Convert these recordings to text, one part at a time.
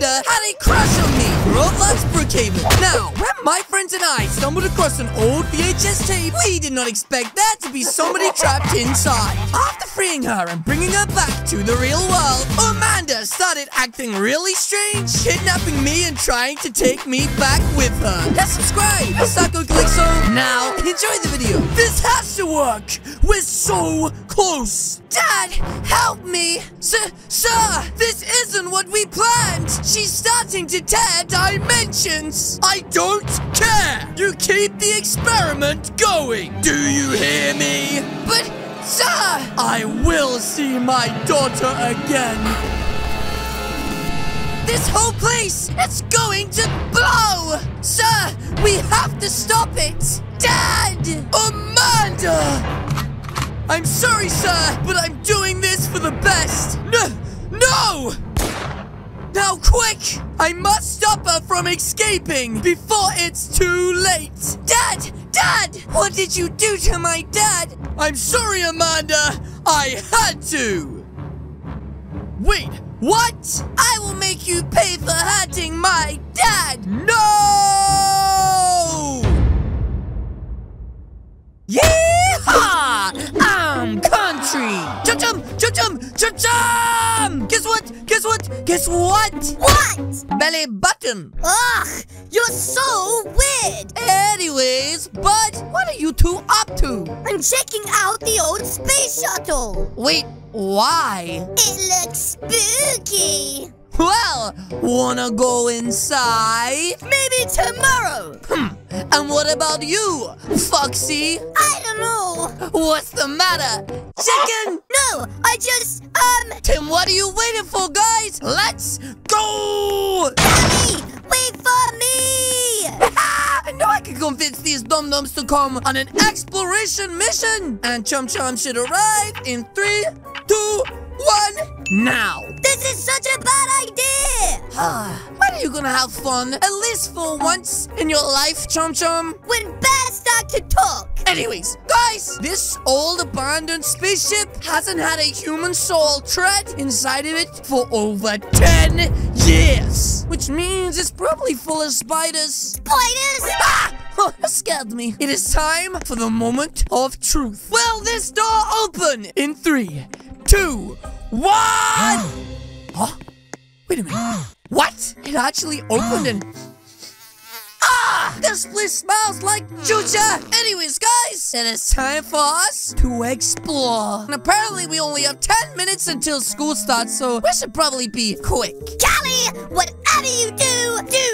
Had a crush on me. Roblox Brookhaven. Now, when my friends and I stumbled across an old VHS tape, we did not expect there to be somebody trapped inside. After freeing her and bringing her back to the real world, Amanda started acting really strange, kidnapping me and trying to take me back with her. Let's subscribe. Psycho Calixo. Now, enjoy the video. This has to work. We're so close. Dad, help me. Sir, sir, this isn't what we planned. She's starting to tear dimensions. I don't care. You keep the experiment going. Do you hear me? But, sir, I will see my daughter again. This whole place is going to blow! Sir, we have to stop it! Dad! Amanda! I'm sorry, sir, but I'm doing this for the best! No! No! Now, quick! I must stop her from escaping before it's too late! Dad! Dad! What did you do to my dad? I'm sorry, Amanda! I had to! Wait, what? I will make you pay for hurting my dad! No! Yeehaw! I'm country! Chum chum! Chum chum! Chum chum! Guess what? What? Belly button! Ugh, you're so weird. Anyways, bud, what are you two up to? I'm checking out the old space shuttle. Wait, why? It looks spooky. Well, wanna go inside? Maybe tomorrow. Hmm, and what about you, Foxy? I don't know. What's the matter? Chicken? No, I just, um, Tim, what are you waiting for, guys? Let's go! Daddy, wait for me. I know I can convince these dum-dums to come on an exploration mission! And Chum Chum should arrive in three, two, one, now! This is such a bad idea. when are you gonna have fun? At least for once in your life, Chum Chum? When bears start to talk. Anyways, guys, this old abandoned spaceship hasn't had a human soul tread inside of it for over 10 years. Which means it's probably full of spiders. Spiders? Ah! Oh, that scared me. It is time for the moment of truth. Will this door open in three, two, one? huh? Wait a minute. What? It actually opened and... Ah! This place smells like chucha! Anyways, guys, it is time for us to explore. And apparently we only have 10 minutes until school starts, so we should probably be quick. Callie, whatever you do, do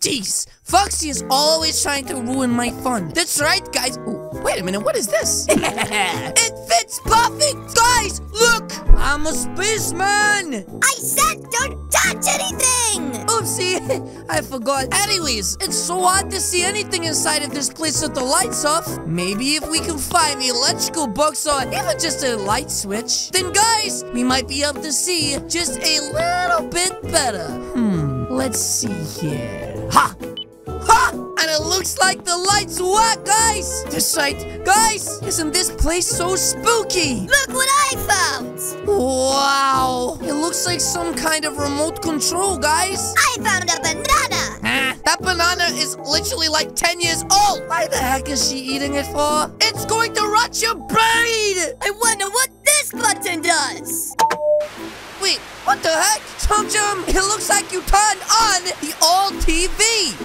Jeez, Foxy is always trying to ruin my fun. That's right, guys. Ooh, wait a minute, what is this? it fits perfect. Guys, look, I'm a spaceman. I said don't touch anything. Oopsie, I forgot. Anyways, it's so hard to see anything inside of this place with the lights off. Maybe if we can find the electrical box or even just a light switch, then guys, we might be able to see just a little bit better. Hmm, let's see here. Ha! Ha! And it looks like the lights work, guys! This site, Guys, isn't this place so spooky? Look what I found. Wow! It looks like some kind of remote control, guys. I found a banana. Ah, that banana is literally like 10 years old. Why the heck is she eating it for? It's going to rot your brain! I wonder what this button does. Wait, what the heck? Chum Chum, it looks like you turned on the old TV.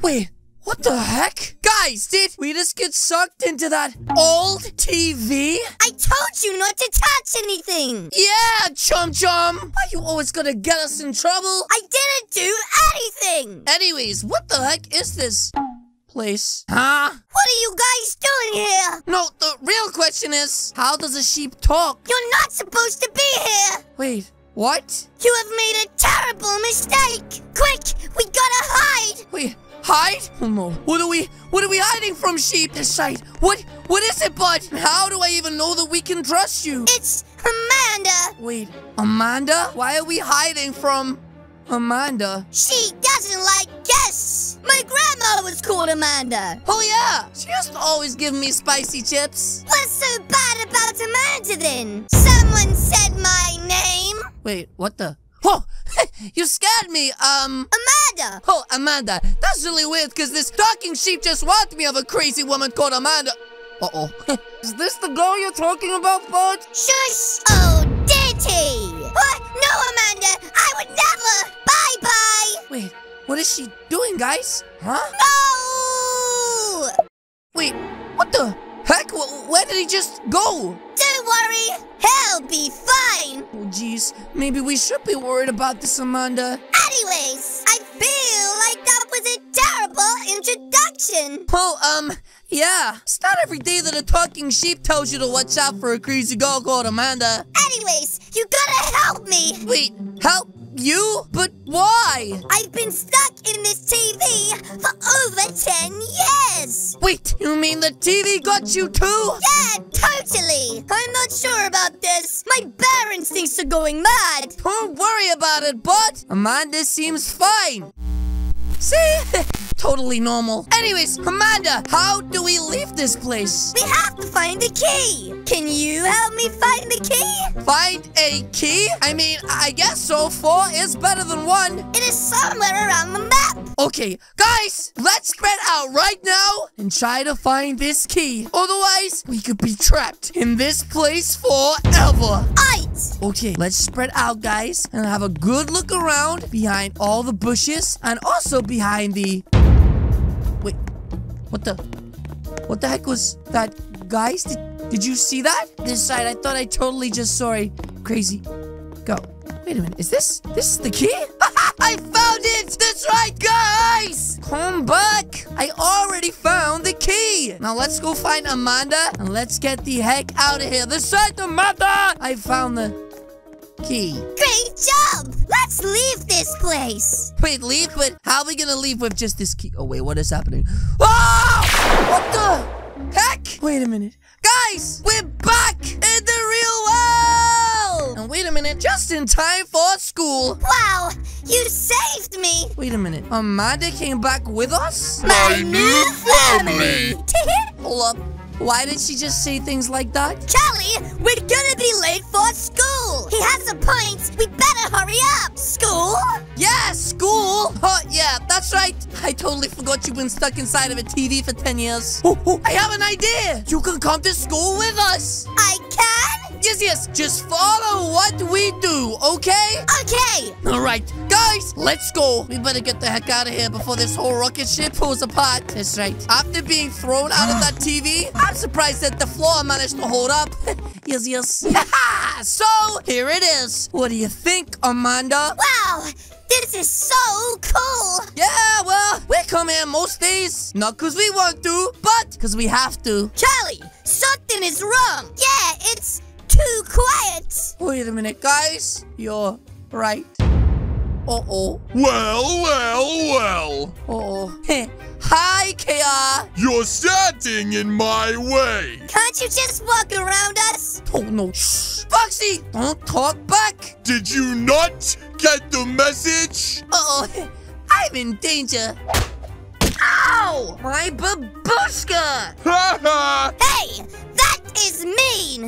Wait, what the heck? Guys, did we just get sucked into that old TV? I told you not to touch anything. Yeah, Chum Chum. Why you always gonna get us in trouble? I didn't do anything. Anyways, what the heck is this place? Huh? What are you guys doing here? No, the real question is, how does a sheep talk? You're not supposed to be here. Wait, what? You have made a terrible mistake. Quick, we gotta hide. Wait, hide? Oh no. What are we what are we hiding from, sheep? This right. What what is it, bud? How do I even know that we can trust you? It's Amanda. Wait, Amanda? Why are we hiding from Amanda? She doesn't like guests. My grandma was called Amanda. Oh yeah, she used to always give me spicy chips. What's so bad about Amanda then? Someone said my. Wait, what the? Oh, you scared me. Um. Amanda. Oh, Amanda. That's really weird because this talking sheep just warned me of a crazy woman called Amanda. Uh oh. Is this the girl you're talking about, Bud? Shush. Oh, did he? What? No, Amanda. I would never. Bye bye. Wait, what is she doing, guys? Huh? No. Wait, what the heck? Wh- Where did he just go? Don't worry. He'll be fine. Oh, jeez. Maybe we should be worried about this, Amanda. Anyways, I feel like that was a terrible introduction. Oh, um, yeah. It's not every day that a talking sheep tells you to watch out for a crazy girl called Amanda. Anyways, you gotta help me. Wait, help you? But why? I've been stuck in this TV for over 10 years. Wait, you mean the TV got you too? Yeah, totally. I'm not sure about this. My bear instincts are going mad. Don't worry about it, but Amanda seems fine. See? totally normal. Anyways, Amanda, how do we leave this place? We have to find the key. Can you help me find the key? Find a key? I mean, I guess so. Four is better than one. It is somewhere around the map. Okay, guys, let's spread out right now and try to find this key. Otherwise, we could be trapped in this place forever. Right. Okay, let's spread out, guys, and have a good look around behind all the bushes and also behind the... Wait, what the... What the heck was that, guys? Did, did you see that? This side, I thought I totally just saw a crazy... Go. Wait a minute, is this... This is the key? I found it! That's right, guys! Come back! I already found the key! Now let's go find Amanda and let's get the heck out of here. This side, Amanda! I found the key. Great job. Let's leave this place. Wait, leave? But how are we gonna leave with just this key? Oh, wait, what is happening? Oh! What the heck? Wait a minute. Guys, we're back in the real world! And wait a minute, just in time for school. Wow, you saved me. Wait a minute. Amanda came back with us? My new family. Hold up. Why did she just say things like that? Charlie, we're gonna be late for school. He has a point. We better hurry up. School? Yeah, school. Oh, yeah, that's right. I totally forgot you've been stuck inside of a TV for 10 years. Oh, oh, I have an idea. You can come to school with us. I can? Yes, yes. Just follow what we do, okay? Okay. All right, guys, let's go. We better get the heck out of here before this whole rocket ship pulls apart. That's right. After being thrown out of that TV, I'm surprised that the floor managed to hold up. yes, yes. so, here it is. What do you think, Amanda? Wow, this is so cool. Yeah, well, we come here most days. Not because we want to, but because we have to. Charlie, something is wrong. Yeah, it's. Wait a minute, guys. You're right. Uh-oh. Well, well, well. Uh-oh. Hi, KR. You're standing in my way. Can't you just walk around us? Oh, no. Shh. Foxy, don't talk back. Did you not get the message? Uh-oh. I'm in danger. Ow! My babushka!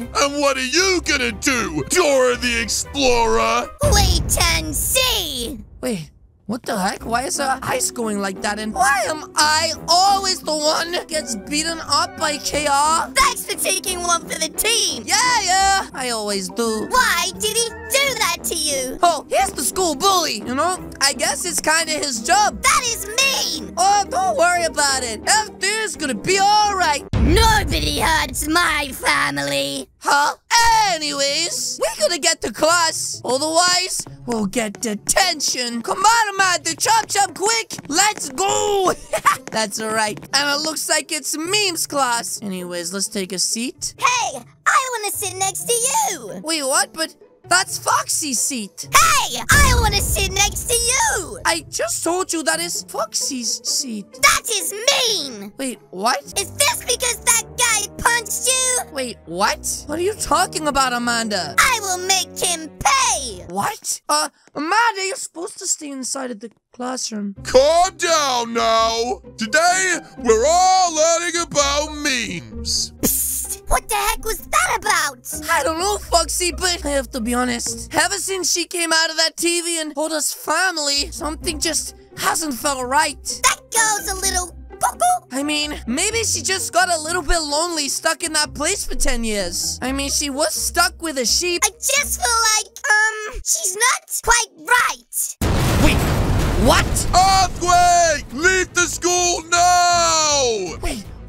And what are you gonna do, Dora the Explorer? Wait and see. Wait, what the heck? Why is our ice going like that? And why am I always the one that gets beaten up by KR? Thanks for taking one for the team. Yeah, yeah, I always do. Why did he do that to you? Oh, he's the school bully, you know? I guess it's kind of his job. That is mean. Oh, don't worry about it. Everything's gonna be alright. Nobody hurts my family. Huh? Anyways, we gotta get to class. Otherwise, we'll get detention. Come on, man, the Chop, chop, quick. Let's go. That's alright. And it looks like it's memes class. Anyways, let's take a seat. Hey, I want to sit next to you. Wait, what? But That's Foxy's seat. Hey, I want to sit next to you. I just told you that is Foxy's seat. That is mean. Wait, what? Is this because that guy punched you? Wait, what? What are you talking about, Amanda? I will make him pay. What? Uh, Amanda, you're supposed to stay inside of the classroom. Calm down now. Today, we're all learning about memes. Psst, what the heck was that about? I don't know, Foxy, but I have to be honest. Ever since she came out of that TV and told us family, something just hasn't felt right. That girl's a little cuckoo. I mean, maybe she just got a little bit lonely stuck in that place for 10 years. I mean, she was stuck with a sheep. I just feel like, um, she's not quite right. Wait, what? Earthquake! Leave the school now!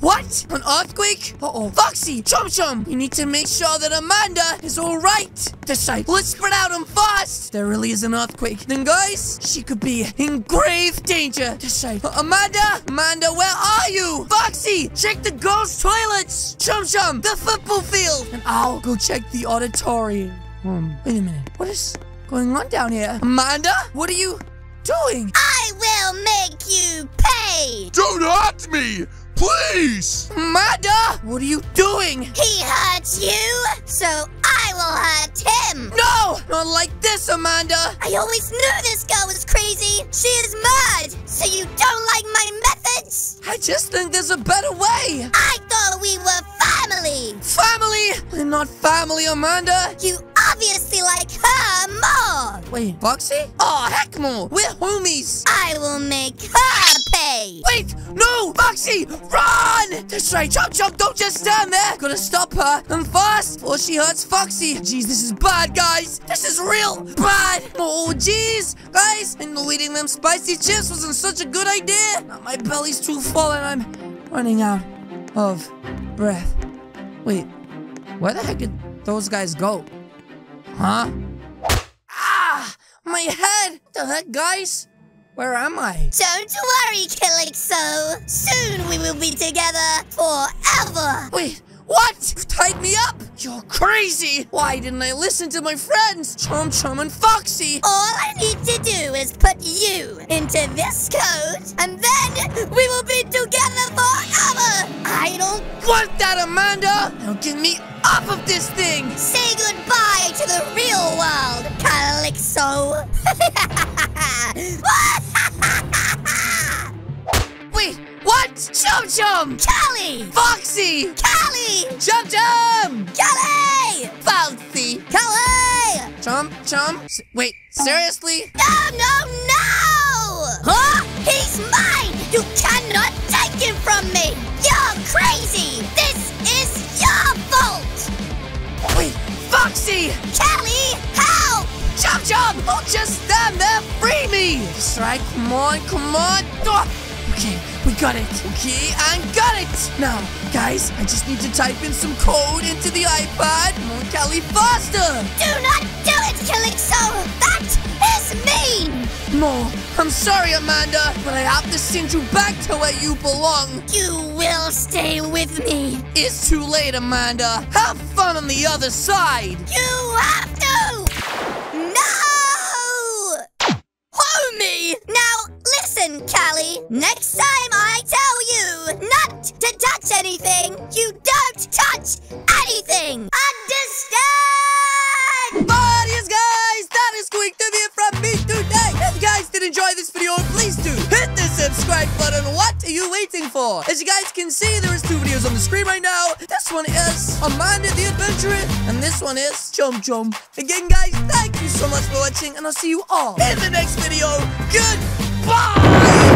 Wait, what? An earthquake? Uh-oh. Foxy, Chum Chum, we need to make sure that Amanda is alright. This side, let's spread out and fast. There really is an earthquake. Then guys, she could be in grave danger. This side. Uh, Amanda? Amanda, where are you? Foxy, check the girls' toilets. Chum Chum, the football field. And I'll go check the auditorium. Hmm, wait a minute. What is going on down here? Amanda? What are you doing? I will make you pay. Don't hurt me! Please! Amanda! What are you doing? He hurts you, so I will hurt him. No! Not like this, Amanda! I always knew this girl was crazy. She is mad. So you don't like my methods? I just think there's a better way! I thought we were family. Family! We're not family, Amanda! You obviously like her more. Wait, Foxy? Oh, heck more! We're homies! I will make her Wait! No! Foxy! Run! That's right, Chop Chop, don't just stand there! Gotta stop her, and fast, or she hurts Foxy! Jeez, this is bad, guys! This is real bad! Oh, jeez! Guys, know eating them spicy chips wasn't such a good idea! Now my belly's too full and I'm running out of breath. Wait, where the heck did those guys go? Huh? Ah! My head! The heck, guys? Where am I? Don't worry, Calixo. Soon we will be together forever. Wait, what? You tied me up? You're crazy! Why didn't I listen to my friends, Chum Chum and Foxy? All I need to do is put you into this coat, and then we will be together forever. I don't Want that, Amanda? Now get me off of this thing! say goodbye to the real world, Calixo. what? Chum Chum! Callie! Foxy! Callie! Chum Chum! Callie! Foxy! Callie! Chum Chum? S- wait, seriously? No, no, no! Huh? He's mine! You cannot take him from me! You're crazy! This is your fault! Wait, Foxy! Callie, help! Chum Chum! Don't just stand there! Free me! Right, come on, come on! Ah, Okay, got it. Okay, I got it! Now, guys, I just need to type in some code into the on, Callie, faster! Do not do it, Calixo! That is mean! No, I'm sorry, Amanda, but I have to send you back to where you belong. You will stay with me. It's too late, Amanda. Have fun on the other side. You have to! No! Homie! Now, listen, Callie. Next time I tell you not to touch anything, you don't touch anything! Understand? Yes, guys, that is going to be it from me today. If you guys did enjoy this video, please do hit the subscribe button. What are you waiting for? As you guys can see, there is two videos on the screen right now. This one is Amanda the Adventurer, and this one is Chum Chum. Again, guys, thank you so much for watching, and I'll see you all in the next video. Goodbye!